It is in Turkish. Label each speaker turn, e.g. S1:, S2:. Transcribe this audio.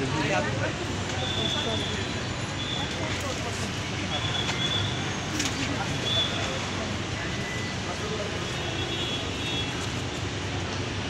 S1: Hayır.